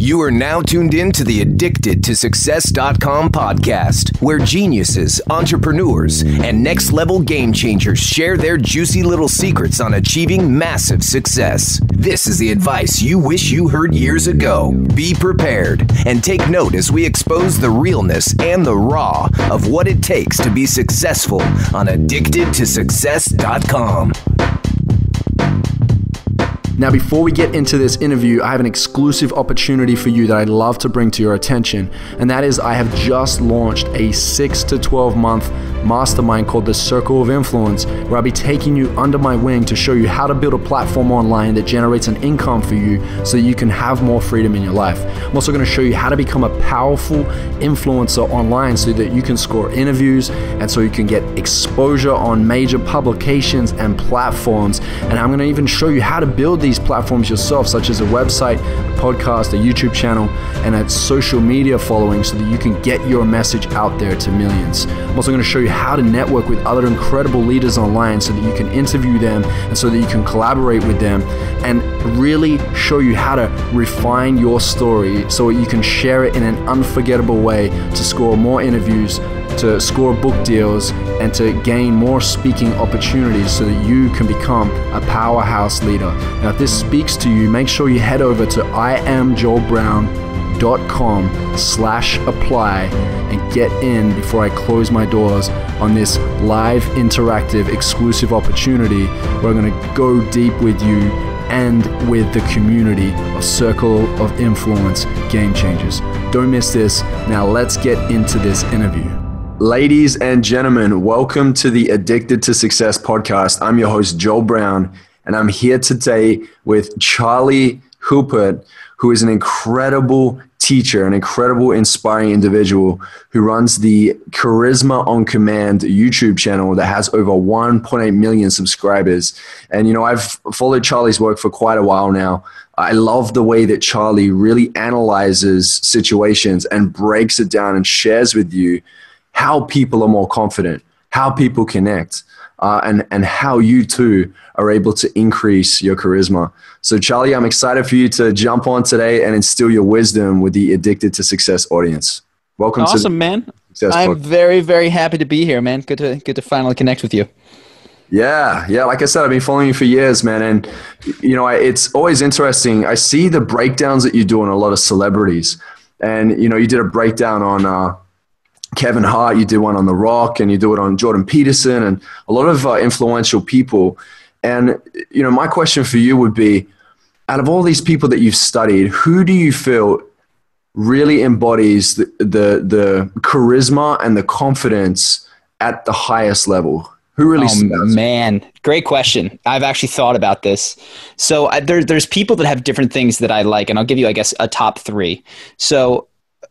You are now tuned in to the Addicted to Success.com podcast, where geniuses, entrepreneurs, and next level game changers share their juicy little secrets on achieving massive success. This is the advice you wish you heard years ago. Be prepared and take note as we expose the realness and the raw of what it takes to be successful on Addicted to Success.com. Now, before we get into this interview, I have an exclusive opportunity for you that I'd love to bring to your attention, and that is I have just launched a 6 to 12 month mastermind called the Circle of Influence, where I'll be taking you under my wing to show you how to build a platform online that generates an income for you so you can have more freedom in your life. I'm also going to show you how to become a powerful influencer online so that you can score interviews and so you can get exposure on major publications and platforms. And I'm going to even show you how to build these platforms yourself, such as a website, a podcast, a YouTube channel, and a social media following so that you can get your message out there to millions. I'm also going to show you how to network with other incredible leaders online so that you can interview them and so that you can collaborate with them and really show you how to refine your story so you can share it in an unforgettable way to score more interviews to score book deals and to gain more speaking opportunities so that you can become a powerhouse leader. Now, if this speaks to you, make sure you head over to iamjoelbrown.com slash apply and get in before I close my doors on this live, interactive, exclusive opportunity where I'm going to go deep with you and with the community of Circle of Influence Game Changers. Don't miss this. Now, let's get into this interview. Ladies and gentlemen, welcome to the Addicted to Success podcast. I'm your host, Joel Brown, and I'm here today with Charlie Houpert, who is an incredible teacher, an incredible, inspiring individual who runs the Charisma on Command YouTube channel that has over 1.8 million subscribers. And, you know, I've followed Charlie's work for quite a while now. I love the way that Charlie really analyzes situations and breaks it down and shares with you how people are more confident, how people connect, uh, and, and how you too are able to increase your charisma. So, Charlie, I'm excited for you to jump on today and instill your wisdom with the Addicted to Success audience. Welcome awesome, to man. Success I'm very, very happy to be here, man. Good to good to finally connect with you. Yeah, yeah. Like I said, I've been following you for years, man, and you know, it's always interesting. I see the breakdowns that you do on a lot of celebrities, and you know, you did a breakdown on uh, Kevin Hart, you did one on The Rock, and you do it on Jordan Peterson, and a lot of uh, influential people. And you know, my question for you would be, out of all these people that you've studied, who do you feel really embodies the the, the charisma and the confidence at the highest level? Who really? Oh man, great question. I've actually thought about this. So I, there, there's people that have different things that I like, and I'll give you, I guess, a top three. So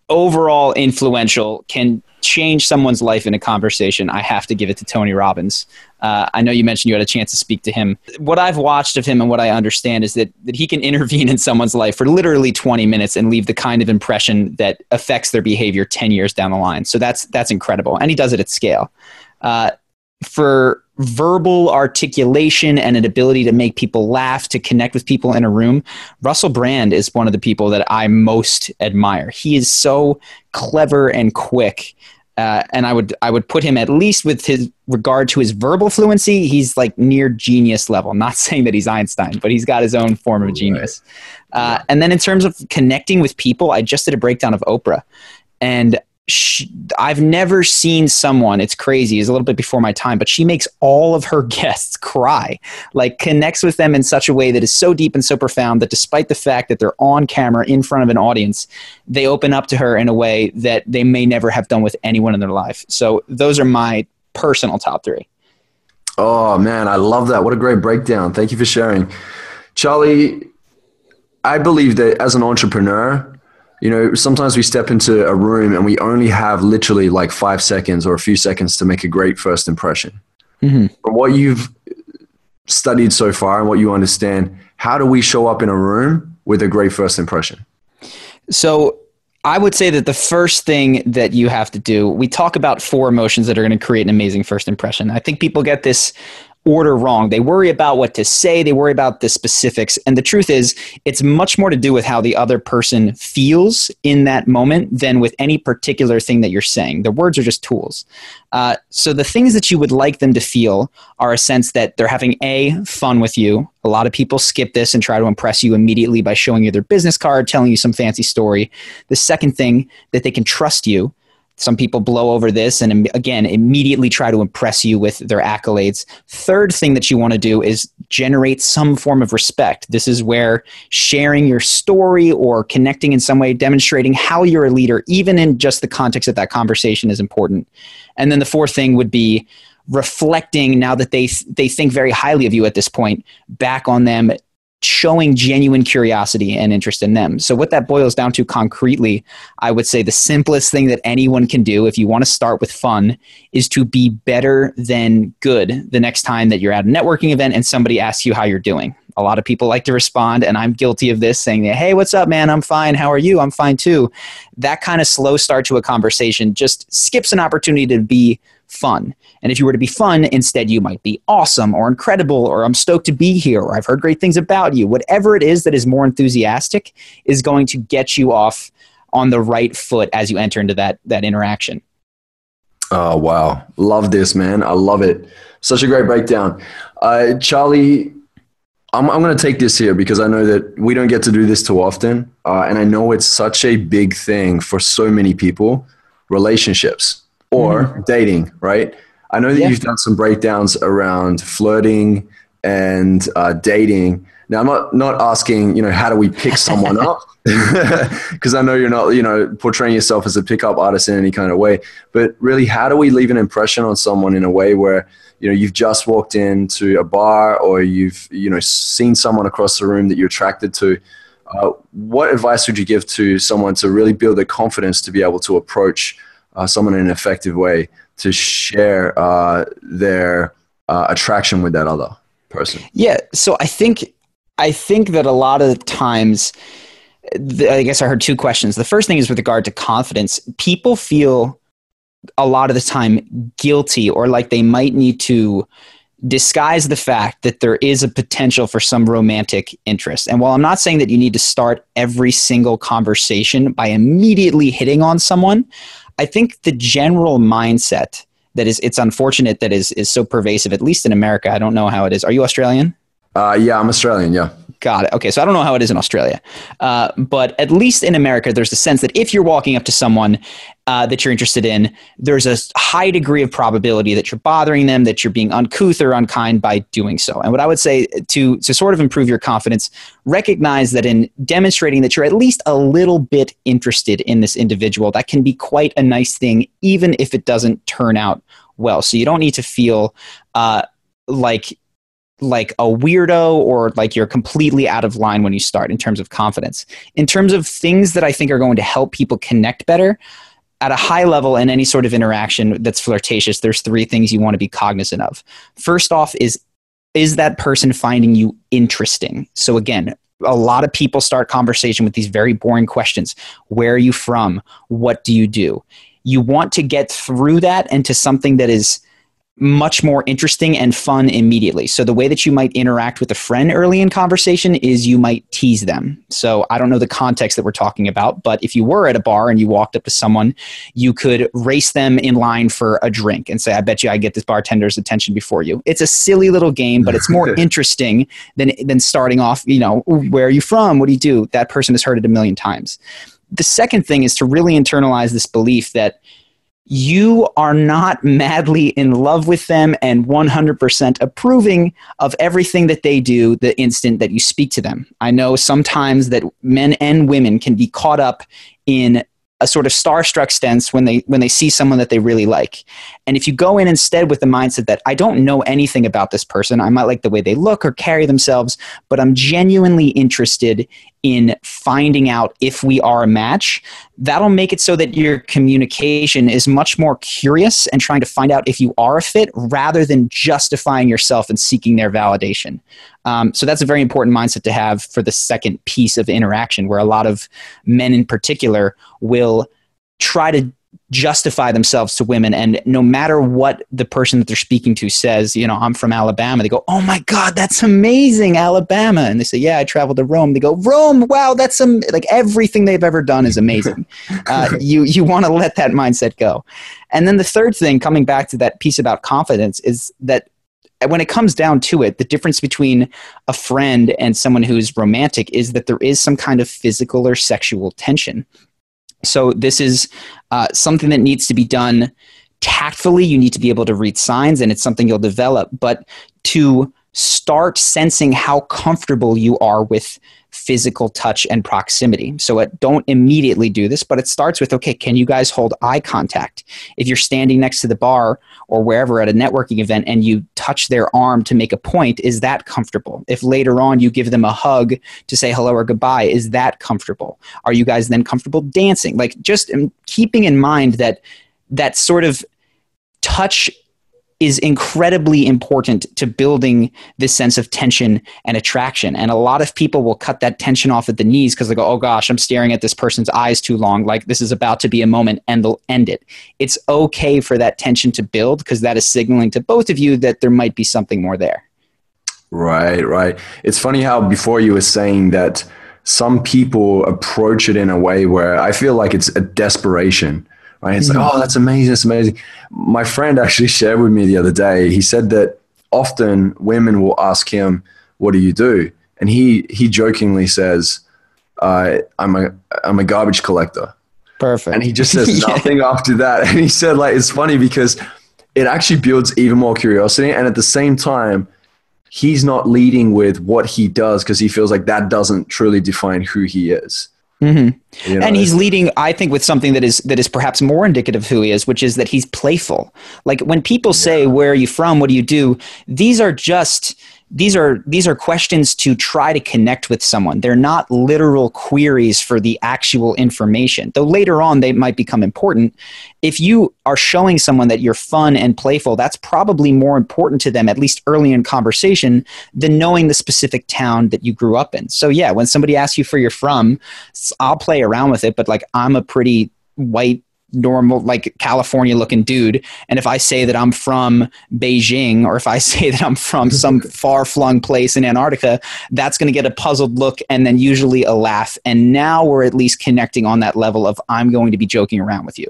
overall influential can change someone's life in a conversation, I have to give it to Tony Robbins. Uh, I know you mentioned you had a chance to speak to him. What I've watched of him and what I understand is that, that he can intervene in someone's life for literally 20 minutes and leave the kind of impression that affects their behavior 10 years down the line. So that's, that's incredible. And he does it at scale. Uh, for verbal articulation and an ability to make people laugh, to connect with people in a room, Russell Brand is one of the people that I most admire. He is so clever and quick. Uh, and I would I would put him at least with his regard to his verbal fluency, he's like near genius level. not saying that he's Einstein, but he's got his own form of genius. Uh, and then in terms of connecting with people, I just did a breakdown of Oprah, and she, I've never seen someone, it's crazy, it's a little bit before my time, but she makes all of her guests cry, like connects with them in such a way that is so deep and so profound that despite the fact that they're on camera in front of an audience, they open up to her in a way that they may never have done with anyone in their life. So those are my personal top three. Oh, man, I love that. What a great breakdown. Thank you for sharing. Charlie, I believe that as an entrepreneur, you know, sometimes we step into a room and we only have literally like five seconds or a few seconds to make a great first impression. Mm-hmm. From what you've studied so far and what you understand, how do we show up in a room with a great first impression? So, I would say that the first thing that you have to do, we talk about four emotions that are going to create an amazing first impression. I think people get this order wrong. They worry about what to say, they worry about the specifics. And the truth is, it's much more to do with how the other person feels in that moment than with any particular thing that you're saying. The words are just tools. Uh, so the things that you would like them to feel are a sense that they're having A, fun with you. A lot of people skip this and try to impress you immediately by showing you their business card, telling you some fancy story. The second thing, that they can trust you some people blow over this and again immediately try to impress you with their accolades. Third thing that you want to do is generate some form of respect. This is where sharing your story or connecting in some way, demonstrating how you're a leader, even in just the context of that conversation, is important. And then the fourth thing would be reflecting now that they they think very highly of you at this point back on them showing genuine curiosity and interest in them. So, what that boils down to concretely, I would say the simplest thing that anyone can do if you want to start with fun is to be better than good the next time that you're at a networking event and somebody asks you how you're doing. A lot of people like to respond, and I'm guilty of this, saying, Hey, what's up, man? I'm fine. How are you? I'm fine too. That kind of slow start to a conversation just skips an opportunity to be fun. And if you were to be fun, instead you might be awesome or incredible or I'm stoked to be here or I've heard great things about you. Whatever it is that is more enthusiastic is going to get you off on the right foot as you enter into that that interaction. Oh wow, love this man! I love it. Such a great breakdown, uh, Charlie. I'm I'm going to take this here because I know that we don't get to do this too often, uh, and I know it's such a big thing for so many people. Relationships or mm-hmm. dating, right? I know that yeah. you've done some breakdowns around flirting and uh, dating. Now, I'm not not asking, you know, how do we pick someone up? Because I know you're not, you know, portraying yourself as a pickup artist in any kind of way. But really, how do we leave an impression on someone in a way where, you know, you've just walked into a bar or you've, you know, seen someone across the room that you're attracted to? Uh, what advice would you give to someone to really build their confidence to be able to approach uh, someone in an effective way to share uh, their uh, attraction with that other person. Yeah, so I think I think that a lot of times, the, I guess I heard two questions. The first thing is with regard to confidence. People feel a lot of the time guilty or like they might need to disguise the fact that there is a potential for some romantic interest. And while I'm not saying that you need to start every single conversation by immediately hitting on someone, I think the general mindset that is it's unfortunate that is is so pervasive, at least in America. I don't know how it is. Are you Australian? Uh, yeah, I'm Australian. Yeah. Got it. Okay, so I don't know how it is in Australia, uh, but at least in America, there's a sense that if you're walking up to someone uh, that you're interested in, there's a high degree of probability that you're bothering them, that you're being uncouth or unkind by doing so. And what I would say to to sort of improve your confidence, recognize that in demonstrating that you're at least a little bit interested in this individual, that can be quite a nice thing, even if it doesn't turn out well. So you don't need to feel uh, like like a weirdo or like you're completely out of line when you start in terms of confidence. In terms of things that I think are going to help people connect better, at a high level in any sort of interaction that's flirtatious, there's three things you want to be cognizant of. First off is is that person finding you interesting? So again, a lot of people start conversation with these very boring questions. Where are you from? What do you do? You want to get through that into something that is much more interesting and fun immediately. So the way that you might interact with a friend early in conversation is you might tease them. So I don't know the context that we're talking about, but if you were at a bar and you walked up to someone, you could race them in line for a drink and say, "I bet you I get this bartender's attention before you." It's a silly little game, but it's more interesting than than starting off, you know, where are you from? What do you do? That person has heard it a million times. The second thing is to really internalize this belief that you are not madly in love with them and 100% approving of everything that they do the instant that you speak to them. I know sometimes that men and women can be caught up in a sort of starstruck stance when they when they see someone that they really like. And if you go in instead with the mindset that I don't know anything about this person, I might like the way they look or carry themselves, but I'm genuinely interested in finding out if we are a match, that'll make it so that your communication is much more curious and trying to find out if you are a fit rather than justifying yourself and seeking their validation. Um, so that's a very important mindset to have for the second piece of interaction, where a lot of men in particular will try to justify themselves to women. And no matter what the person that they're speaking to says you know i'm from alabama they go oh my god that's amazing alabama. And they say yeah i traveled to rome. They go rome? Wow that's am-. like everything they've ever done is amazing. Uh, you you want to let that mindset go. And then the third thing coming back to that piece about confidence is that when it comes down to it, the difference between a friend and someone who's romantic is that there is some kind of physical or sexual tension. So this is uh, something that needs to be done tactfully. You need to be able to read signs, and it's something you'll develop. But to start sensing how comfortable you are with physical touch and proximity. So it, don't immediately do this, but it starts with okay, can you guys hold eye contact? If you're standing next to the bar or wherever at a networking event and you touch their arm to make a point, is that comfortable? If later on you give them a hug to say hello or goodbye, is that comfortable? Are you guys then comfortable dancing? Like just um, keeping in mind that that sort of touch is incredibly important to building this sense of tension and attraction. And a lot of people will cut that tension off at the knees because they go, oh gosh, I'm staring at this person's eyes too long. Like this is about to be a moment and they'll end it. It's okay for that tension to build because that is signaling to both of you that there might be something more there. Right, right. It's funny how before you were saying that some people approach it in a way where I feel like it's a desperation right? It's mm-hmm. like, oh, that's amazing, That's amazing. My friend actually shared with me the other day. He said that often women will ask him, "What do you do?" And he he jokingly says, uh, "I'm a I'm a garbage collector." Perfect. And he just says nothing yeah. after that. And he said, like, it's funny because it actually builds even more curiosity, and at the same time. He's not leading with what he does because he feels like that doesn't truly define who he is. Mm-hmm. You know, and he's leading, I think, with something that is that is perhaps more indicative of who he is, which is that he's playful. Like when people say, "Where are you from? What do you do?" These are just these are these are questions to try to connect with someone. They're not literal queries for the actual information though later on they might become important. If you are showing someone that you're fun and playful that's probably more important to them at least early in conversation than knowing the specific town that you grew up in. So yeah when somebody asks you where you're from i'll play around with it but like i'm a pretty white normal like california looking dude and if i say that i'm from beijing or if i say that i'm from some far flung place in antarctica that's going to get a puzzled look and then usually a laugh. And now we're at least connecting on that level of i'm going to be joking around with you.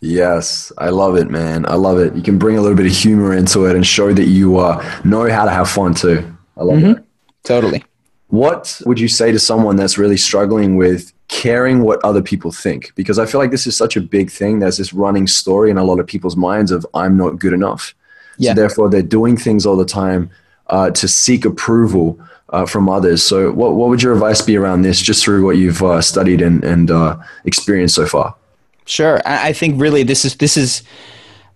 Yes i love it man. I love it. You can bring a little bit of humor into it and show that you uh, know how to have fun too. I love mm-hmm. it totally. What would you say to someone that's really struggling with caring what other people think because I feel like this is such a big thing. There's this running story in a lot of people's minds of I'm not good enough. Yeah. So therefore, they're doing things all the time uh, to seek approval uh, from others. So, what what would your advice be around this, just through what you've uh, studied and and uh, experienced so far? Sure, I think really this is this is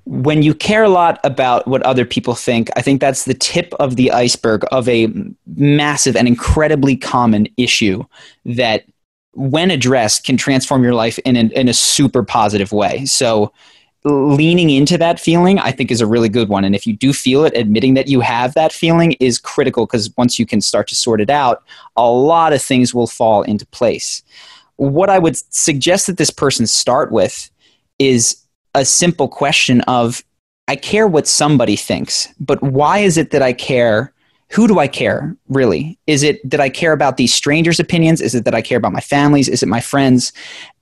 when you care a lot about what other people think, I think that's the tip of the iceberg of a massive and incredibly common issue that when addressed, can transform your life in, in a super positive way. So, leaning into that feeling, I think, is a really good one. And if you do feel it, admitting that you have that feeling is critical because once you can start to sort it out, a lot of things will fall into place. What I would suggest that this person start with is a simple question of I care what somebody thinks, but why is it that I care who do I care really? Is it that I care about these strangers' opinions? Is it that I care about my families? Is it my friends?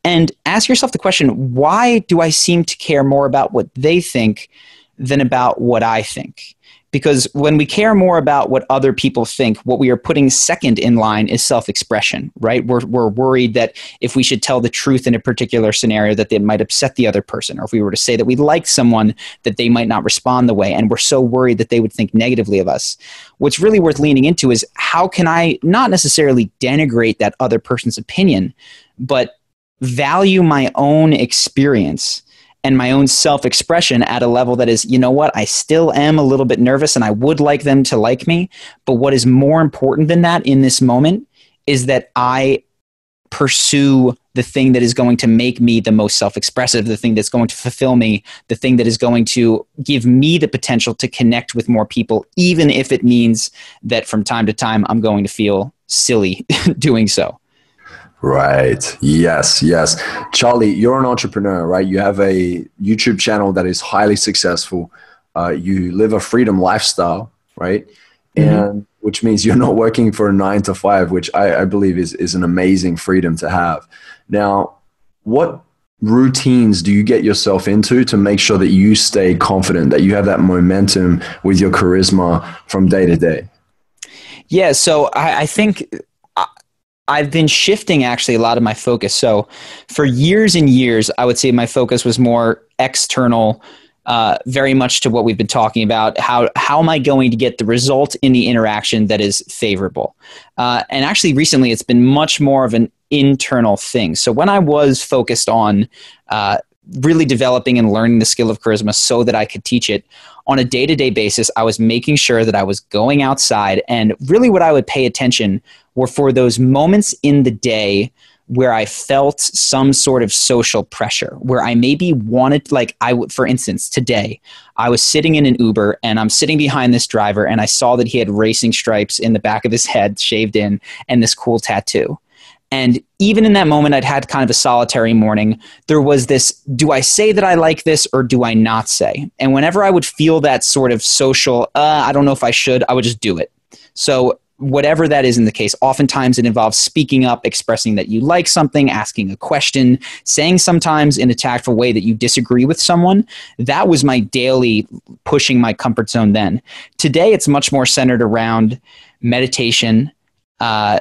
And ask yourself the question why do I seem to care more about what they think than about what I think? Because when we care more about what other people think, what we are putting second in line is self expression, right? We're, we're worried that if we should tell the truth in a particular scenario, that it might upset the other person. Or if we were to say that we like someone, that they might not respond the way. And we're so worried that they would think negatively of us. What's really worth leaning into is how can I not necessarily denigrate that other person's opinion, but value my own experience and my own self expression at a level that is, you know what, I still am a little bit nervous and I would like them to like me. But what is more important than that in this moment is that I pursue the thing that is going to make me the most self expressive, the thing that's going to fulfill me, the thing that is going to give me the potential to connect with more people, even if it means that from time to time I'm going to feel silly doing so. Right. Yes. Yes. Charlie, you're an entrepreneur, right? You have a YouTube channel that is highly successful. Uh, you live a freedom lifestyle, right? Mm-hmm. And which means you're not working for a nine to five, which I, I believe is, is an amazing freedom to have. Now, what routines do you get yourself into to make sure that you stay confident, that you have that momentum with your charisma from day to day? Yeah, so I, I think I've been shifting actually a lot of my focus. So for years and years, I would say my focus was more external, uh, very much to what we've been talking about. How how am I going to get the result in the interaction that is favorable? Uh, and actually, recently, it's been much more of an internal thing. So when I was focused on uh, really developing and learning the skill of charisma so that I could teach it on a day to day basis, I was making sure that I was going outside. And really, what I would pay attention were for those moments in the day where I felt some sort of social pressure, where I maybe wanted, like, I would, for instance, today, I was sitting in an Uber and I'm sitting behind this driver and I saw that he had racing stripes in the back of his head, shaved in, and this cool tattoo. And even in that moment, I'd had kind of a solitary morning. There was this do I say that I like this or do I not say? And whenever I would feel that sort of social, uh, I don't know if I should, I would just do it. So, whatever that is in the case, oftentimes it involves speaking up, expressing that you like something, asking a question, saying sometimes in a tactful way that you disagree with someone. That was my daily pushing my comfort zone then. Today, it's much more centered around meditation. Uh,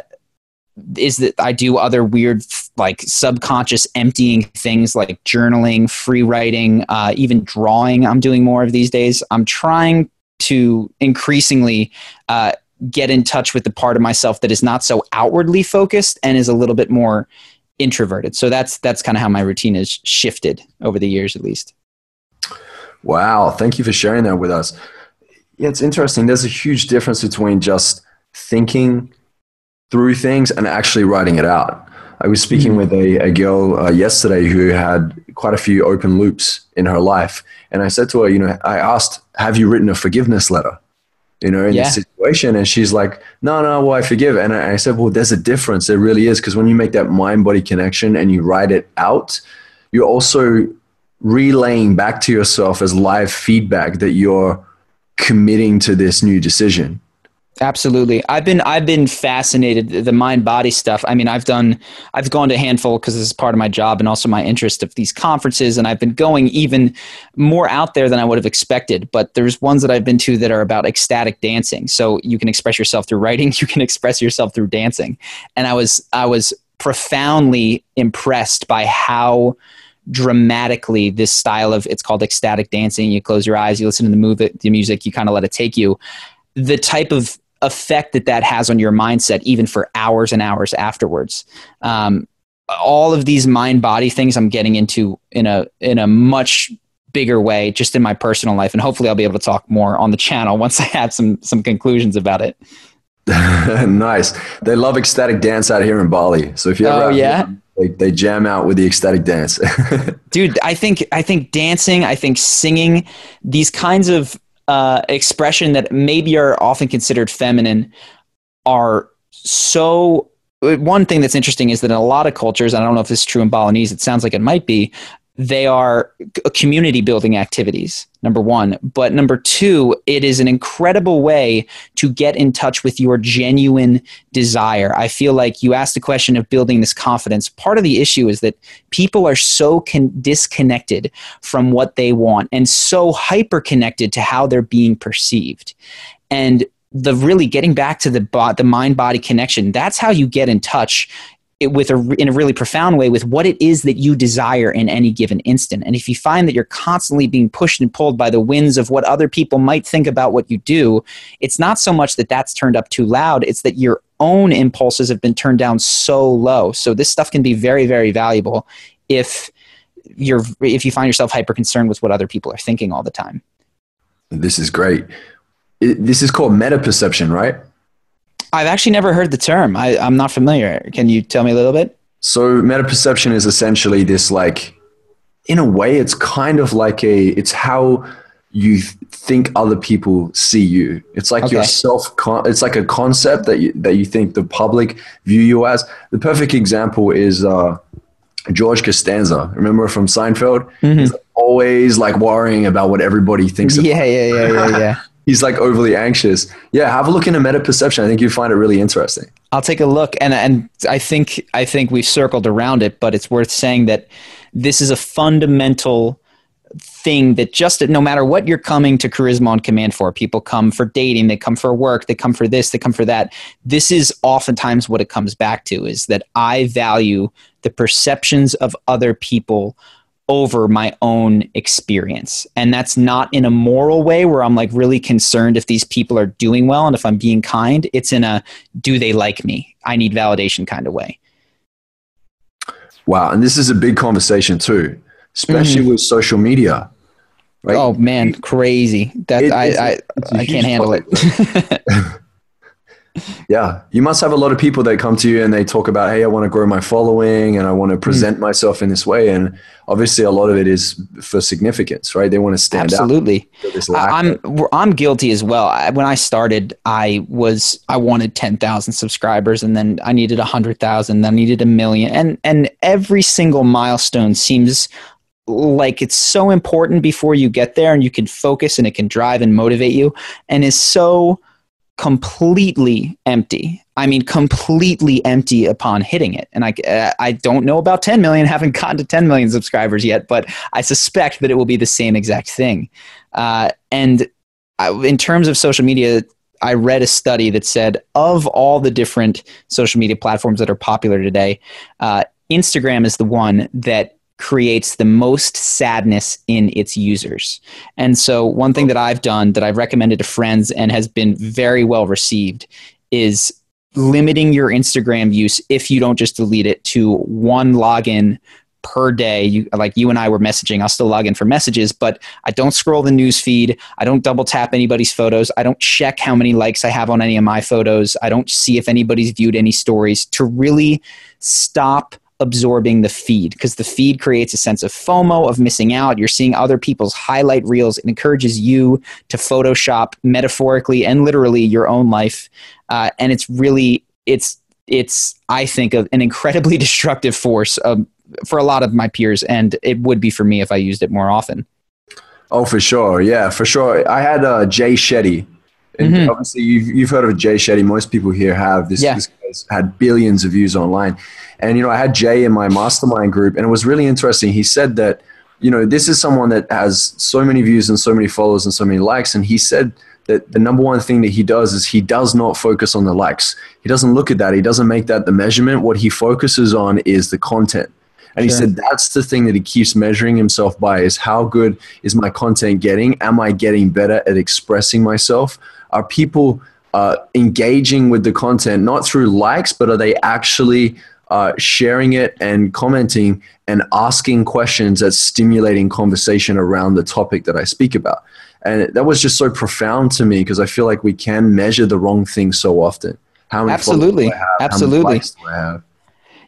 is that I do other weird, like subconscious emptying things like journaling, free writing, uh, even drawing. I'm doing more of these days. I'm trying to increasingly uh, get in touch with the part of myself that is not so outwardly focused and is a little bit more introverted. So that's that's kind of how my routine has shifted over the years, at least. Wow, thank you for sharing that with us. Yeah, it's interesting. There's a huge difference between just thinking through things and actually writing it out. I was speaking mm-hmm. with a, a girl uh, yesterday who had quite a few open loops in her life. And I said to her, you know, I asked, have you written a forgiveness letter? You know, in yeah. this situation. And she's like, no, no, well, I forgive. And I, I said, well, there's a difference. There really is. Because when you make that mind body connection and you write it out, you're also relaying back to yourself as live feedback that you're committing to this new decision. Absolutely. I've been I've been fascinated the mind body stuff. I mean, I've done I've gone to a handful because this is part of my job and also my interest of these conferences and I've been going even more out there than I would have expected. But there's ones that I've been to that are about ecstatic dancing. So you can express yourself through writing, you can express yourself through dancing. And I was I was profoundly impressed by how dramatically this style of it's called ecstatic dancing. You close your eyes, you listen to the movie, the music, you kind of let it take you. The type of effect that that has on your mindset even for hours and hours afterwards. Um, all of these mind body things i'm getting into in a in a much bigger way just in my personal life and hopefully i'll be able to talk more on the channel once i have some some conclusions about it. Nice. They love ecstatic dance out here in bali. So if you ever oh yeah? they, they jam out with the ecstatic dance. Dude i think i think dancing i think singing these kinds of uh, expression that maybe are often considered feminine are so one thing that's interesting is that in a lot of cultures, I don't know if this is true in Balinese, it sounds like it might be, they are uh, community building activities number one. But number two it is an incredible way to get in touch with your genuine desire. I feel like you asked the question of building this confidence. Part of the issue is that people are so con- disconnected from what they want and so hyper connected to how they're being perceived. And the really getting back to the the mind body connection that's how you get in touch it with a in a really profound way with what it is that you desire in any given instant. And if you find that you're constantly being pushed and pulled by the winds of what other people might think about what you do, it's not so much that that's turned up too loud, it's that your own impulses have been turned down so low. So this stuff can be very very valuable if you're if you find yourself hyper concerned with what other people are thinking all the time. This is great. This is called meta perception, right? I've actually never heard the term. I, I'm not familiar. Can you tell me a little bit? So meta perception is essentially this like in a way it's kind of like a it's how you th- think other people see you. It's like your Okay. self. Con- it's like a concept that you, that you think the public view you as. The perfect example is uh, George Costanza. Remember from Seinfeld? He's always like worrying about what everybody thinks. of Yeah, yeah, yeah, yeah, yeah. He's like overly anxious. Yeah, have a look into meta perception. I think you find it really interesting. I'll take a look, and and I think I think we've circled around it, but it's worth saying that this is a fundamental thing that just no matter what you're coming to charisma on command for people come for dating they come for work they come for this they come for that this is oftentimes what it comes back to is that i value the perceptions of other people over my own experience. And that's not in a moral way where i'm like really concerned if these people are doing well and if i'm being kind. It's in a do they like me? I need validation kind of way. Wow, and this is a big conversation too, especially mm-hmm. with social media. Right? oh man. Crazy. That It- i i, I can't handle it Yeah, you must have a lot of people that come to you and they talk about, "Hey, I want to grow my following and I want to hmm. present myself in this way." And obviously, a lot of it is for significance, right? They want to stand absolutely out. This lack I, of- I'm I'm guilty as well. I, when I started, I was I wanted ten thousand subscribers, and then I needed hundred thousand, then I needed a million, and and every single milestone seems like it's so important before you get there, and you can focus, and it can drive and motivate you, and is so completely empty. I mean, completely empty upon hitting it. And I, uh, I don't know about 10 million, haven't gotten to 10 million subscribers yet, but I suspect that it will be the same exact thing. Uh, and I, in terms of social media, I read a study that said of all the different social media platforms that are popular today, uh, Instagram is the one that creates the most sadness in its users. And so, one thing that I've done that I've recommended to friends and has been very well received is limiting your Instagram use if you don't just delete it to one login per day. You like you and I were messaging. I'll still log in for messages, but I don't scroll the news feed. I don't double tap anybody's photos. I don't check how many likes I have on any of my photos. I don't see if anybody's viewed any stories to really stop absorbing the feed because the feed creates a sense of FOMO of missing out. You're seeing other people's highlight reels. It encourages you to Photoshop metaphorically and literally your own life, uh, and it's really it's it's I think of an incredibly destructive force um, for a lot of my peers, and it would be for me if I used it more often. Oh, for sure. Yeah, for sure. I had uh, Jay Shetty. And Mhm. obviously, you've, you've heard of Jay Shetty. Most people here have. This, Yeah. this guy's had billions of views online. And, you know, I had Jay in my mastermind group, and it was really interesting. He said that, you know, this is someone that has so many views and so many followers and so many likes. And he said that the number one thing that he does is he does not focus on the likes. He doesn't look at that. He doesn't make that the measurement. What he focuses on is the content. And he Sure. said that's the thing that he keeps measuring himself by is how good is my content getting? Am I getting better at expressing myself? Are people uh, engaging with the content not through likes, but are they actually uh, sharing it and commenting and asking questions that's stimulating conversation around the topic that I speak about? And that was just so profound to me because I feel like we can measure the wrong thing so often. How many Absolutely. do I have? How many Absolutely. I have?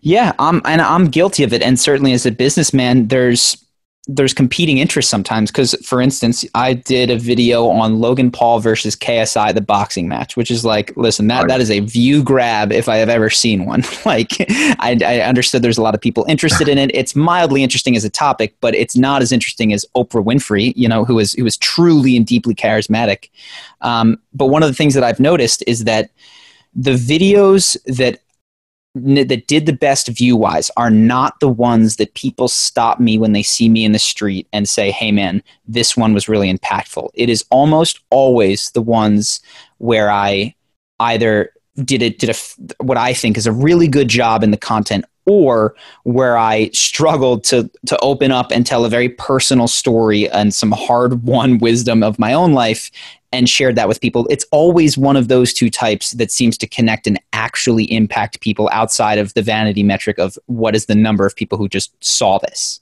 Yeah, I'm and I'm guilty of it. And certainly as a businessman, there's there's competing interests sometimes. Because for instance, I did a video on Logan Paul versus KSI, the boxing match, which is like, listen, that, that is a view grab if I have ever seen one. like, I, I understood there's a lot of people interested in it. It's mildly interesting as a topic, but it's not as interesting as Oprah Winfrey, you know, who is who is truly and deeply charismatic. Um, but one of the things that I've noticed is that the videos that that did the best view wise are not the ones that people stop me when they see me in the street and say, "Hey man, this one was really impactful." It is almost always the ones where I either did it did a, what I think is a really good job in the content or where I struggled to to open up and tell a very personal story and some hard won wisdom of my own life and shared that with people. It's always one of those two types that seems to connect and actually impact people outside of the vanity metric of what is the number of people who just saw this.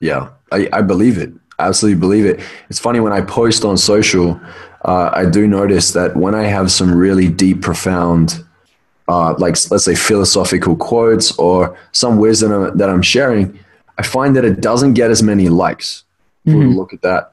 Yeah, I, I believe it. Absolutely believe it. It's funny when I post on social, uh, I do notice that when I have some really deep, profound, uh, like let's say philosophical quotes or some wisdom that I'm sharing, I find that it doesn't get as many likes. Mhm. Look at that.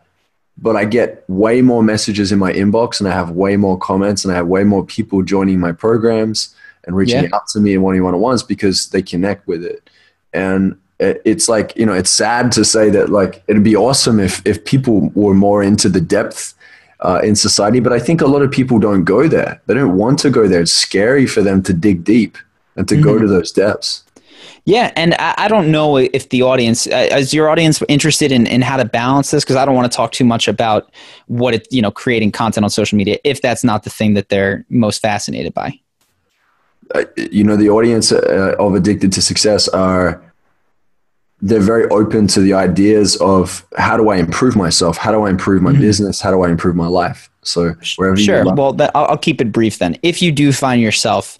but I get way more messages in my inbox and I have way more comments and I have way more people joining my programs and reaching yeah. out to me and wanting one on ones because they connect with it. And it's like, you know, it's sad to say that like it'd be awesome if, if people were more into the depth uh, in society, but I think a lot of people don't go there. They don't want to go there. It's scary for them to dig deep and to mm-hmm. go to those depths. Yeah, and I, I, don't know if the audience uh, is your audience interested in, in how to balance this because I don't want to talk too much about what it you know creating content on social media if that's not the thing that they're most fascinated by. Uh, you know, the audience uh, of Addicted to Success are they're very open to the ideas of how do I improve myself? How do I improve my mm-hmm. business? How do I improve my life? So wherever sure. well, that, I'll, I'll keep it brief then. If you do find yourself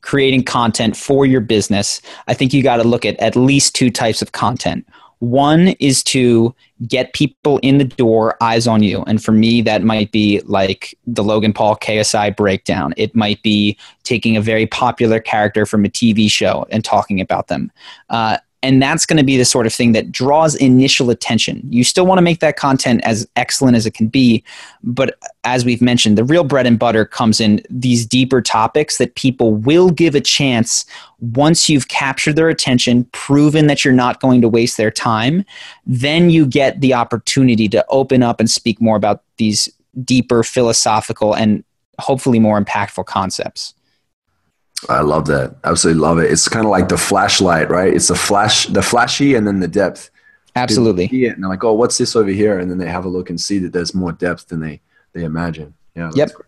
creating content for your business, I think you got to look at at least two types of content. One is to get people in the door, eyes on you. And for me, that might be like the Logan Paul KSI breakdown. It might be taking a very popular character from a TV show and talking about them. Uh, and that's going to be the sort of thing that draws initial attention. You still want to make that content as excellent as it can be, but as we've mentioned, the real bread and butter comes in these deeper topics that people will give a chance once you've captured their attention, proven that you're not going to waste their time, then you get the opportunity to open up and speak more about these deeper philosophical and hopefully more impactful concepts. I love that. Absolutely love it. It's kind of like the flashlight, right? It's the flash, the flashy, and then the depth. Absolutely. See it and they're like, "Oh, what's this over here?" And then they have a look and see that there's more depth than they they imagine. Yeah. Yep. Great.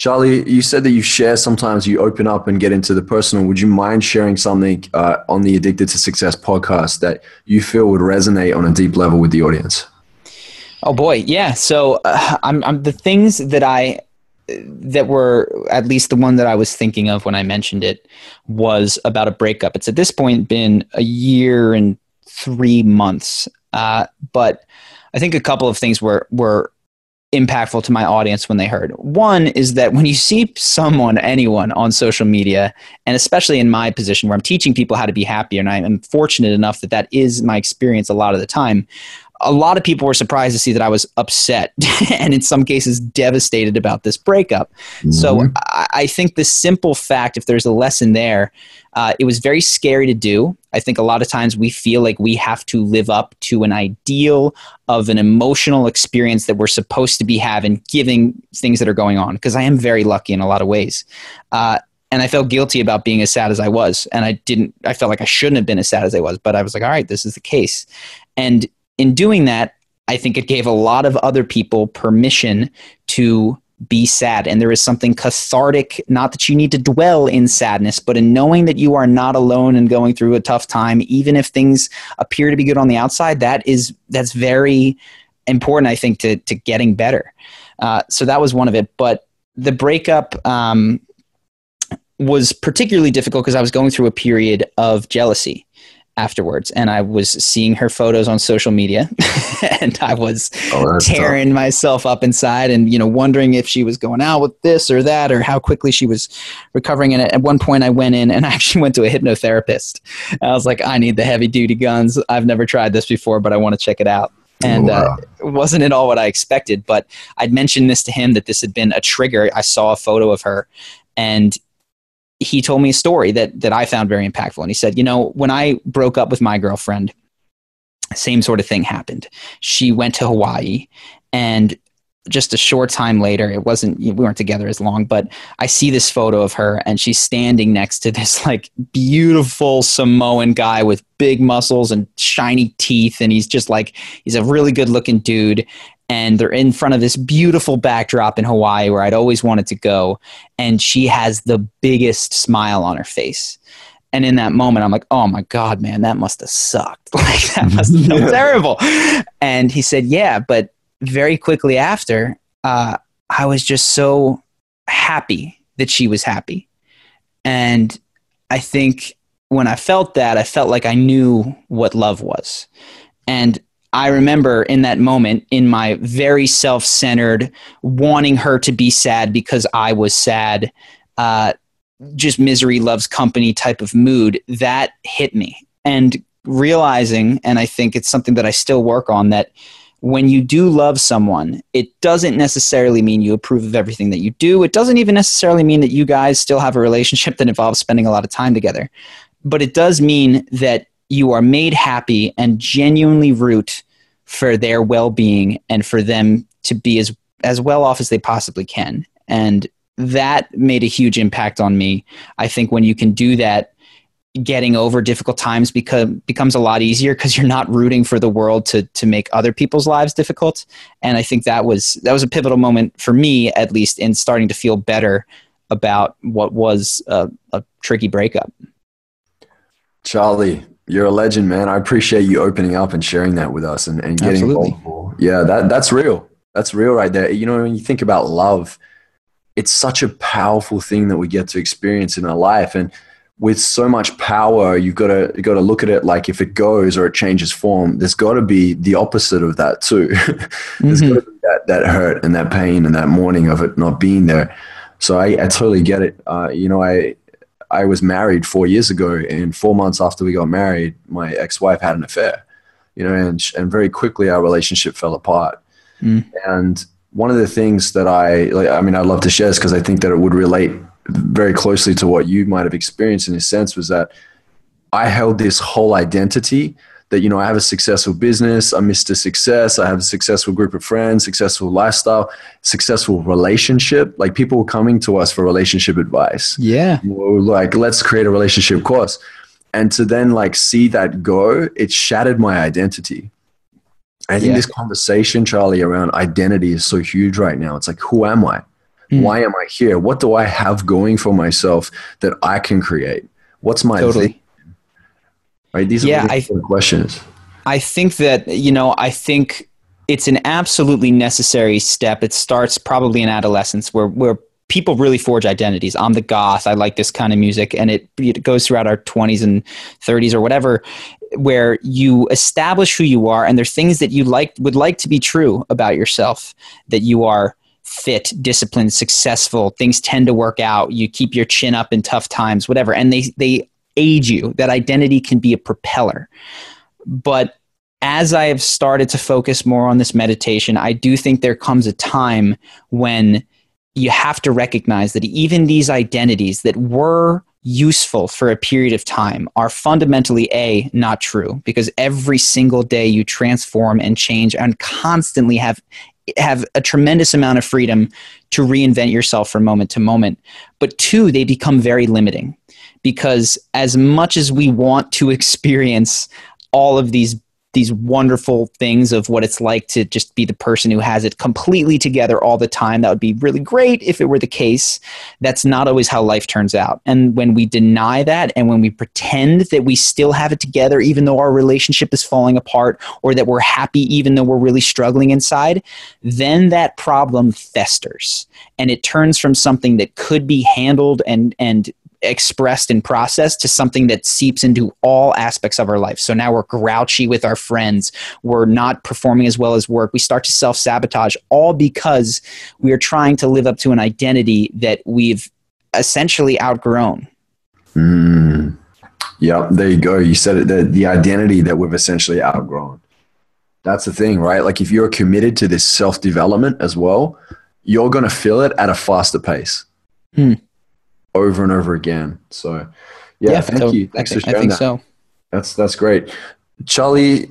Charlie, you said that you share sometimes you open up and get into the personal. Would you mind sharing something uh, on the Addicted to Success podcast that you feel would resonate on a deep level with the audience? Oh boy, yeah. So uh, I'm, I'm the things that I that were at least the one that I was thinking of when I mentioned it was about a breakup. It's at this point been a year and three months, uh, but I think a couple of things were were impactful to my audience when they heard. One is that when you see someone, anyone on social media, and especially in my position where I'm teaching people how to be happier, and I am fortunate enough that that is my experience a lot of the time, a lot of people were surprised to see that I was upset and in some cases devastated about this breakup. Mm-hmm. So I, I, think the simple fact, if there's a lesson there, uh, it was very scary to do. I think a lot of times we feel like we have to live up to an ideal of an emotional experience that we're supposed to be having, giving things that are going on. Because I am very lucky in a lot of ways. Uh, and I felt guilty about being as sad as I was. And I didn't, I felt like I shouldn't have been as sad as I was, but I was like, all right, this is the case. And in doing that, I think it gave a lot of other people permission to be sad. And there is something cathartic, not that you need to dwell in sadness, but in knowing that you are not alone and going through a tough time, even if things appear to be good on the outside, that is that's very important, I think, to to getting better. Uh, so that was one of it. But the breakup um, was particularly difficult because I was going through a period of jealousy afterwards. And i was seeing her photos on social media and i was oh, tearing tough. myself up inside and you know wondering if she was going out with this or that or how quickly she was recovering. And at one point i went in and i actually went to a hypnotherapist. I was like i need the heavy duty guns. I've never tried this before but i want to check it out. And wow. uh, it wasn't at all what i expected but i'd mentioned this to him that this had been a trigger. I saw a photo of her and he told me a story that that I found very impactful. And he said, you know, when I broke up with my girlfriend, same sort of thing happened. She went to Hawaii, and just a short time later, it wasn't we weren't together as long, but I see this photo of her, and she's standing next to this like beautiful Samoan guy with big muscles and shiny teeth, and he's just like he's a really good looking dude, and they're in front of this beautiful backdrop in Hawaii where I'd always wanted to go. And she has the biggest smile on her face. And in that moment, I'm like, oh my God, man, that must have sucked. Like, that must have been terrible. And he said, yeah, but very quickly after, uh, I was just so happy that she was happy. And I think when I felt that, I felt like I knew what love was. And I remember in that moment, in my very self centered, wanting her to be sad because I was sad, uh, just misery loves company type of mood, that hit me. And realizing, and I think it's something that I still work on, that when you do love someone, it doesn't necessarily mean you approve of everything that you do. It doesn't even necessarily mean that you guys still have a relationship that involves spending a lot of time together. But it does mean that you are made happy and genuinely root for their well-being and for them to be as as well off as they possibly can. And that made a huge impact on me. I think when you can do that getting over difficult times become becomes a lot easier because you're not rooting for the world to to make other people's lives difficult and i think that was that was a pivotal moment for me at least in starting to feel better about what was a, a tricky breakup charlie you're a legend man i appreciate you opening up and sharing that with us and, and getting Absolutely. vulnerable yeah that that's real that's real right there you know when you think about love it's such a powerful thing that we get to experience in our life and with so much power, you've got to you got to look at it like if it goes or it changes form, there's got to be the opposite of that too. there's mm-hmm. got to be that, that hurt and that pain and that mourning of it not being there. So I, I totally get it. Uh, you know, I I was married four years ago, and four months after we got married, my ex-wife had an affair. You know, and and very quickly our relationship fell apart. Mm. And one of the things that I like, I mean, I'd love to share this because I think that it would relate very closely to what you might have experienced in a sense was that I held this whole identity that you know I have a successful business, I'm Mr. Success, I have a successful group of friends, successful lifestyle, successful relationship. Like people were coming to us for relationship advice. Yeah. like, let's create a relationship course. And to then like see that go, it shattered my identity. I think yeah. this conversation, Charlie, around identity is so huge right now. It's like, who am I? Mm. Why am I here? What do I have going for myself that I can create? What's my totally. Right? These yeah, are the questions. I think that, you know, I think it's an absolutely necessary step. It starts probably in adolescence where, where people really forge identities. I'm the goth. I like this kind of music. And it, it goes throughout our 20s and 30s or whatever, where you establish who you are and there's things that you like would like to be true about yourself that you are fit, disciplined, successful, things tend to work out, you keep your chin up in tough times, whatever. And they they aid you. That identity can be a propeller. But as I have started to focus more on this meditation, I do think there comes a time when you have to recognize that even these identities that were useful for a period of time are fundamentally a not true because every single day you transform and change and constantly have have a tremendous amount of freedom to reinvent yourself from moment to moment. But two, they become very limiting because as much as we want to experience all of these these wonderful things of what it's like to just be the person who has it completely together all the time. That would be really great if it were the case. That's not always how life turns out. And when we deny that and when we pretend that we still have it together, even though our relationship is falling apart or that we're happy, even though we're really struggling inside, then that problem festers and it turns from something that could be handled and, and expressed and processed to something that seeps into all aspects of our life. So now we're grouchy with our friends. We're not performing as well as work. We start to self sabotage, all because we are trying to live up to an identity that we've essentially outgrown. Mm. Yep, there you go. You said it. The, the identity that we've essentially outgrown. That's the thing, right? Like if you're committed to this self development as well, you're going to feel it at a faster pace. Hmm over and over again. So, yeah, yeah thank so you. Thanks for sharing I think that. so. That's that's great, Charlie.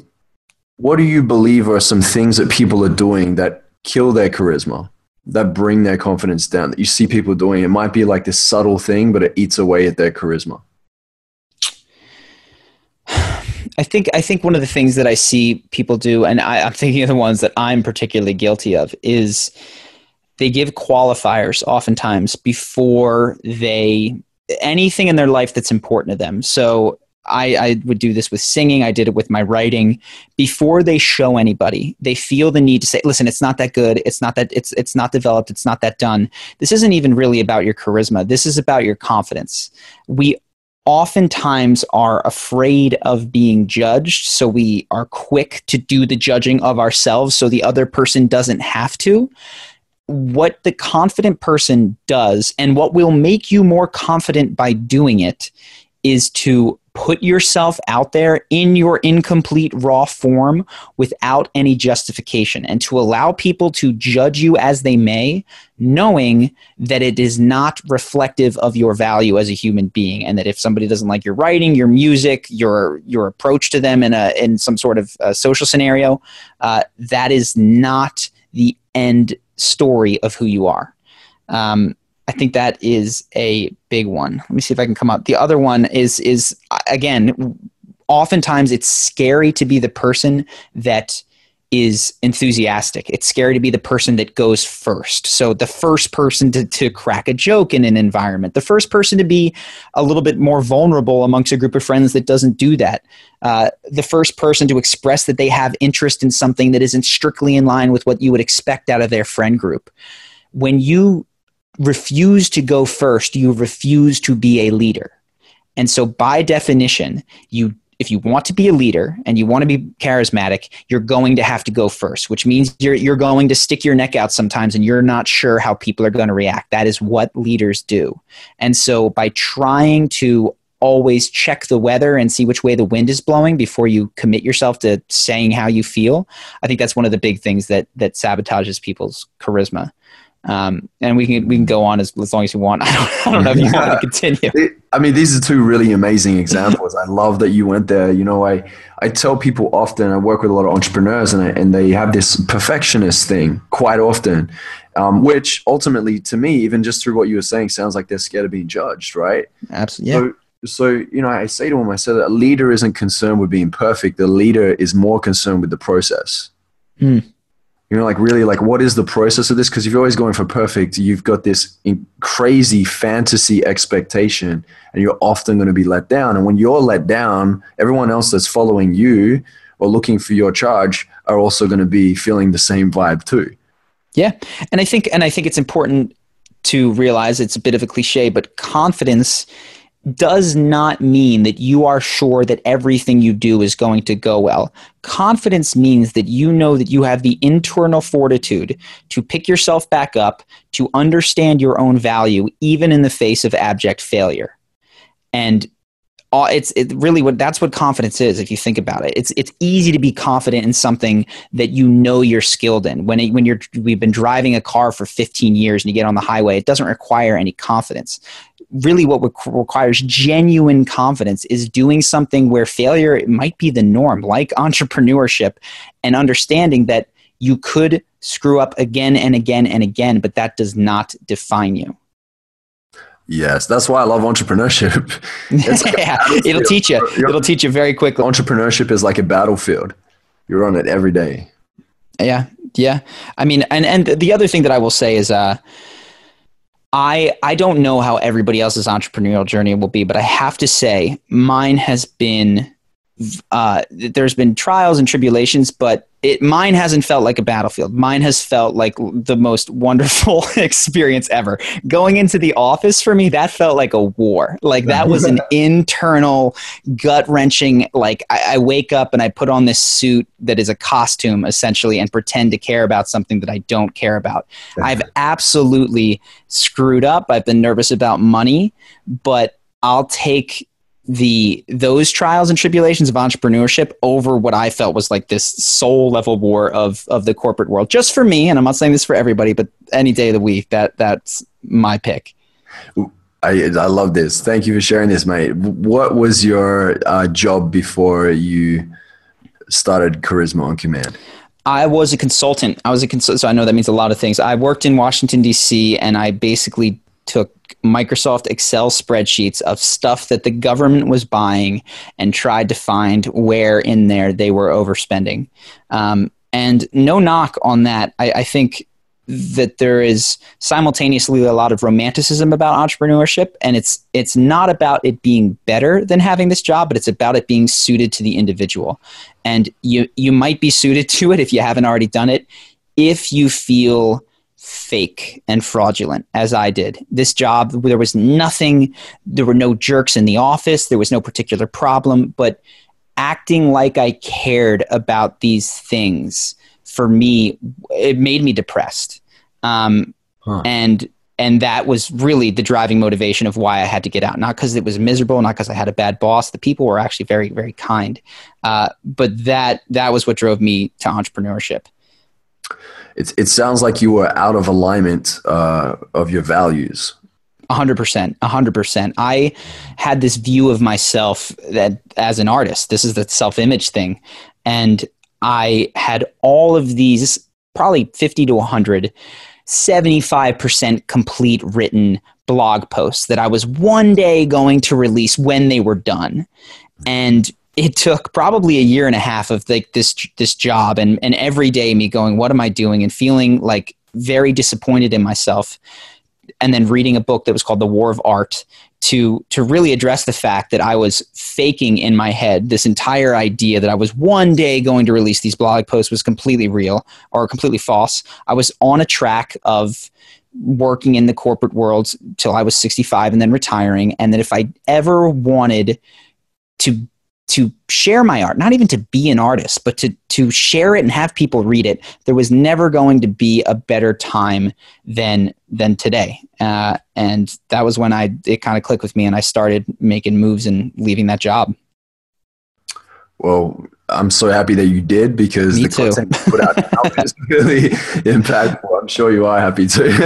What do you believe are some things that people are doing that kill their charisma, that bring their confidence down? That you see people doing. It might be like this subtle thing, but it eats away at their charisma. I think I think one of the things that I see people do, and I, I'm thinking of the ones that I'm particularly guilty of, is they give qualifiers oftentimes before they anything in their life that's important to them. So I, I, would do this with singing. I did it with my writing. Before they show anybody, they feel the need to say, "Listen, it's not that good. It's not that it's it's not developed. It's not that done. This isn't even really about your charisma. This is about your confidence." We oftentimes are afraid of being judged, so we are quick to do the judging of ourselves, so the other person doesn't have to what the confident person does and what will make you more confident by doing it is to put yourself out there in your incomplete raw form without any justification and to allow people to judge you as they may knowing that it is not reflective of your value as a human being and that if somebody doesn't like your writing your music your your approach to them in a in some sort of social scenario uh, that is not the end story of who you are um, I think that is a big one. Let me see if I can come up. The other one is is again, oftentimes it's scary to be the person that is enthusiastic. It's scary to be the person that goes first. So the first person to, to crack a joke in an environment, the first person to be a little bit more vulnerable amongst a group of friends that doesn't do that, uh, the first person to express that they have interest in something that isn't strictly in line with what you would expect out of their friend group. When you refuse to go first, you refuse to be a leader. And so by definition, you if you want to be a leader and you want to be charismatic, you're going to have to go first, which means you're you're going to stick your neck out sometimes and you're not sure how people are going to react. That is what leaders do. And so by trying to always check the weather and see which way the wind is blowing before you commit yourself to saying how you feel, I think that's one of the big things that that sabotages people's charisma. Um, and we can we can go on as, as long as you want. I don't, I don't know if you want to continue. I mean, these are two really amazing examples. I love that you went there. You know, I I tell people often. I work with a lot of entrepreneurs, and I, and they have this perfectionist thing quite often, um, which ultimately, to me, even just through what you were saying, sounds like they're scared of being judged, right? Absolutely. Yeah. So, so you know, I say to them, I said that a leader isn't concerned with being perfect. The leader is more concerned with the process. Mm you know like really like what is the process of this? Because if you're always going for perfect you've got this crazy fantasy expectation and you're often going to be let down. And when you're let down everyone else that's following you or looking for your charge are also going to be feeling the same vibe too. Yeah. And i think and i think it's important to realize it's a bit of a cliche but confidence does not mean that you are sure that everything you do is going to go well. Confidence means that you know that you have the internal fortitude to pick yourself back up, to understand your own value, even in the face of abject failure. And it's it really what that's what confidence is if you think about it. It's it's easy to be confident in something that you know you're skilled in. When it, when you're we've been driving a car for 15 years and you get on the highway it doesn't require any confidence. Really what requires genuine confidence is doing something where failure might be the norm, like entrepreneurship, and understanding that you could screw up again and again and again, but that does not define you. Yes, that's why I love entrepreneurship. Like yeah, it'll teach you. It'll teach you very quickly. Entrepreneurship is like a battlefield. You're on it every day. Yeah, yeah. I mean, and and the other thing that I will say is, uh, I I don't know how everybody else's entrepreneurial journey will be, but I have to say mine has been uh, there's been trials and tribulations, but it mine hasn't felt like a battlefield. Mine has felt like the most wonderful experience ever. Going into the office for me, that felt like a war. Like that was an internal, gut wrenching. Like I, I, wake up and I put on this suit that is a costume essentially, and pretend to care about something that I don't care about. I've absolutely screwed up. I've been nervous about money, but I'll take the those trials and tribulations of entrepreneurship over what I felt was like this soul level war of of the corporate world. Just for me, and I'm not saying this for everybody, but any day of the week, that that's my pick. I I love this. Thank you for sharing this, mate. What was your uh, job before you started Charisma on Command? I was a consultant. I was a consultant, so I know that means a lot of things. I worked in Washington D.C. and I basically took Microsoft Excel spreadsheets of stuff that the government was buying and tried to find where in there they were overspending. Um, and no knock on that. I, I think that there is simultaneously a lot of romanticism about entrepreneurship and it's it's not about it being better than having this job but it's about it being suited to the individual and you you might be suited to it if you haven't already done it if you feel fake and fraudulent as I did. This job, there was nothing, there were no jerks in the office, there was no particular problem, but acting like I cared about these things for me, it made me depressed. Um, huh. And and that was really the driving motivation of why I had to get out. Not because it was miserable, not because I had a bad boss. The people were actually very, very kind. Uh, but that that was what drove me to entrepreneurship. It, it sounds like you were out of alignment uh, of your values. A hundred percent, a hundred percent. I had this view of myself that as an artist, this is the self-image thing, and I had all of these, probably fifty to hundred 75% complete written blog posts that I was one day going to release when they were done. And it took probably a year and a half of like this this job and, and every day me going, what am I doing? And feeling like very disappointed in myself. And then reading a book that was called The War of Art to to really address the fact that I was faking in my head this entire idea that I was one day going to release these blog posts was completely real or completely false. I was on a track of working in the corporate world till I was 65 and then retiring and that if I ever wanted to to share my art, not even to be an artist, but to to share it and have people read it. There was never going to be a better time than than today, uh, and that was when I it kind of clicked with me, and I started making moves and leaving that job. Well, I'm so happy that you did because me the too. content you put out now is really impactful. I'm sure you are happy too.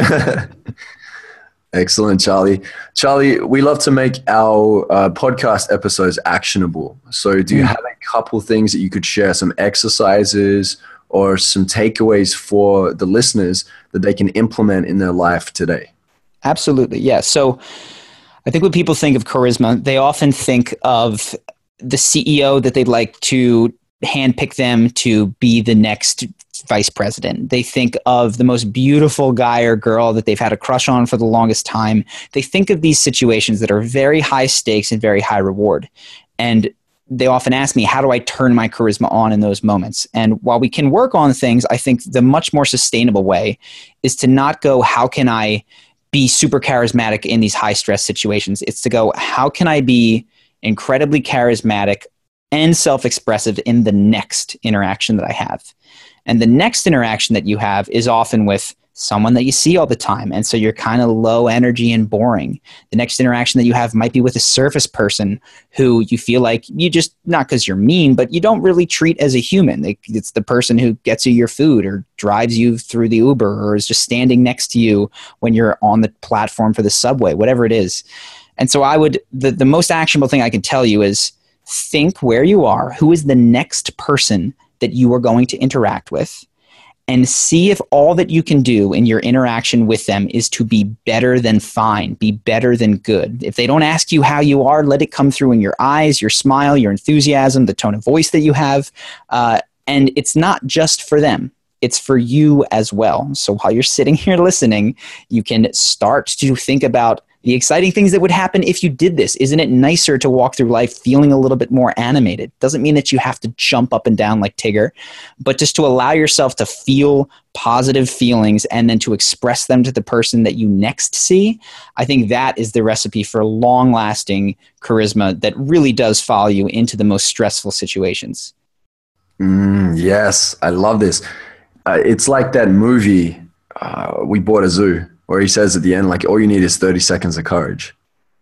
Excellent, Charlie. Charlie, we love to make our uh, podcast episodes actionable. So, do you mm. have a couple things that you could share, some exercises or some takeaways for the listeners that they can implement in their life today? Absolutely, yeah. So, I think when people think of charisma, they often think of the CEO that they'd like to handpick them to be the next vice president. They think of the most beautiful guy or girl that they've had a crush on for the longest time. They think of these situations that are very high stakes and very high reward. And they often ask me, how do I turn my charisma on in those moments? And while we can work on things, I think the much more sustainable way is to not go, how can I be super charismatic in these high stress situations? It's to go, how can I be incredibly charismatic and self expressive in the next interaction that I have? And the next interaction that you have is often with someone that you see all the time. And so you're kind of low energy and boring. The next interaction that you have might be with a surface person who you feel like you just, not because you're mean, but you don't really treat as a human. It's the person who gets you your food or drives you through the Uber or is just standing next to you when you're on the platform for the subway, whatever it is. And so I would, the, the most actionable thing I can tell you is think where you are. Who is the next person that you are going to interact with and see if all that you can do in your interaction with them is to be better than fine, be better than good. If they don't ask you how you are, let it come through in your eyes, your smile, your enthusiasm, the tone of voice that you have. Uh, and it's not just for them, it's for you as well. So while you're sitting here listening, you can start to think about the exciting things that would happen if you did this. Isn't it nicer to walk through life feeling a little bit more animated? Doesn't mean that you have to jump up and down like Tigger, but just to allow yourself to feel positive feelings and then to express them to the person that you next see. I think that is the recipe for long lasting charisma that really does follow you into the most stressful situations. Mm, yes, I love this. Uh, it's like that movie, uh, We Bought a Zoo where he says at the end, like, all you need is 30 seconds of courage.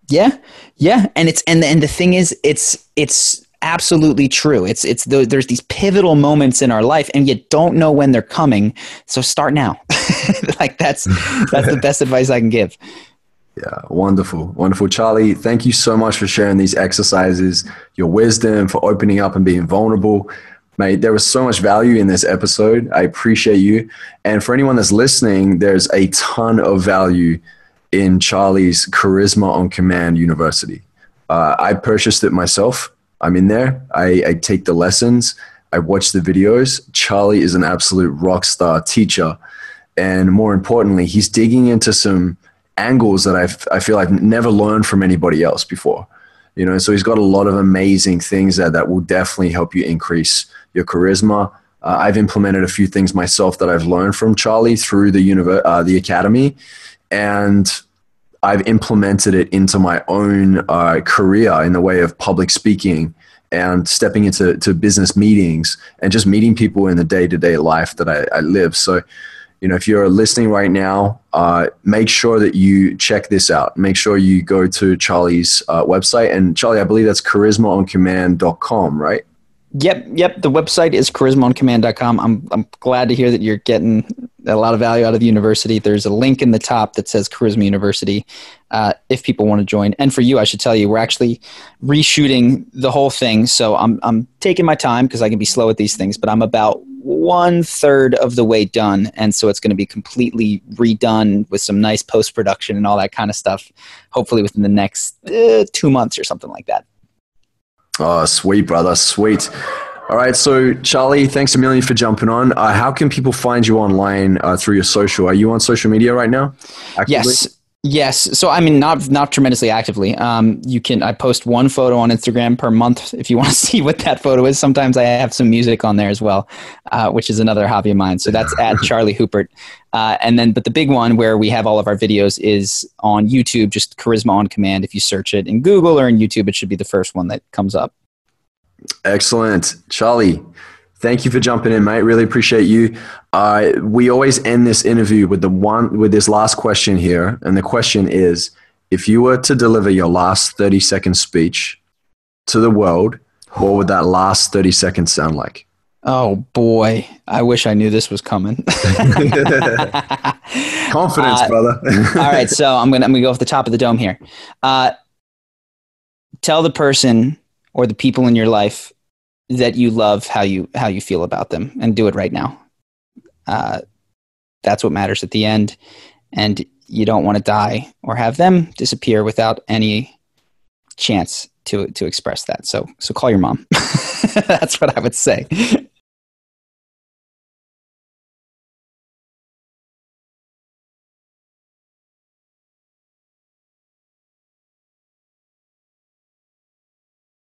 Yeah. Yeah. And it's, and, the, and the thing is, it's, it's, absolutely true it's it's the, there's these pivotal moments in our life and you don't know when they're coming so start now like that's that's the best advice i can give yeah wonderful wonderful charlie thank you so much for sharing these exercises your wisdom for opening up and being vulnerable Mate, there was so much value in this episode. I appreciate you. And for anyone that's listening, there's a ton of value in Charlie's Charisma on Command University. Uh, I purchased it myself. I'm in there. I, I take the lessons. I watch the videos. Charlie is an absolute rock star teacher. And more importantly, he's digging into some angles that I've, I feel I've never learned from anybody else before. You know, so he's got a lot of amazing things that, that will definitely help you increase your charisma. Uh, I've implemented a few things myself that I've learned from Charlie through the uh, the academy, and I've implemented it into my own uh, career in the way of public speaking and stepping into to business meetings and just meeting people in the day to day life that I, I live. So you know, if you're listening right now, uh, make sure that you check this out. Make sure you go to Charlie's uh, website. And Charlie, I believe that's charismaoncommand.com, right? Yep, yep. The website is charismaoncommand.com. I'm I'm glad to hear that you're getting a lot of value out of the university. There's a link in the top that says Charisma University uh, if people want to join. And for you, I should tell you, we're actually reshooting the whole thing. So I'm I'm taking my time because I can be slow at these things, but I'm about one third of the way done, and so it's going to be completely redone with some nice post production and all that kind of stuff. Hopefully within the next uh, two months or something like that. Oh, sweet, brother. Sweet. All right. So, Charlie, thanks a million for jumping on. Uh, how can people find you online uh, through your social? Are you on social media right now? Actively? Yes. Yes. So I mean, not not tremendously actively. Um, you can I post one photo on Instagram per month if you want to see what that photo is. Sometimes I have some music on there as well, uh, which is another hobby of mine. So that's at Charlie Houpert. Uh, and then, but the big one where we have all of our videos is on YouTube. Just Charisma on Command. If you search it in Google or in YouTube, it should be the first one that comes up. Excellent, Charlie. Thank you for jumping in, mate. Really appreciate you. Uh, we always end this interview with the one with this last question here, and the question is: If you were to deliver your last thirty second speech to the world, what would that last thirty seconds sound like? Oh boy, I wish I knew this was coming. Confidence, uh, brother. all right, so I'm gonna I'm gonna go off the top of the dome here. Uh, tell the person or the people in your life that you love how you how you feel about them and do it right now. Uh, that's what matters at the end and you don't want to die or have them disappear without any chance to to express that. So so call your mom. That's what i would say